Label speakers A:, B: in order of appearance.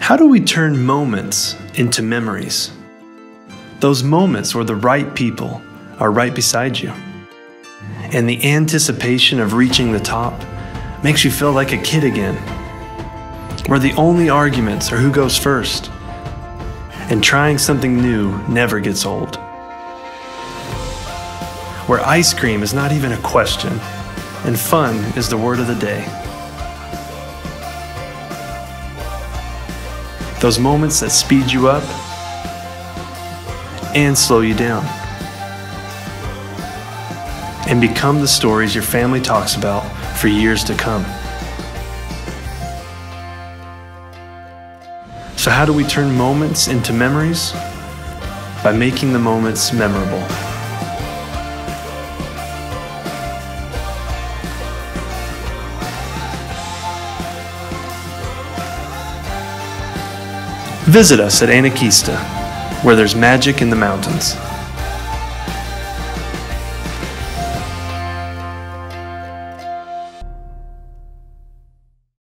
A: How do we turn moments into memories? Those moments where the right people are right beside you. And the anticipation of reaching the top makes you feel like a kid again. Where the only arguments are who goes first. And trying something new never gets old. Where ice cream is not even a question, and fun is the word of the day. Those moments that speed you up and slow you down. And become the stories your family talks about for years to come. So, how do we turn moments into memories? By making the moments memorable. Visit us at Anakeesta, where there's magic in the mountains.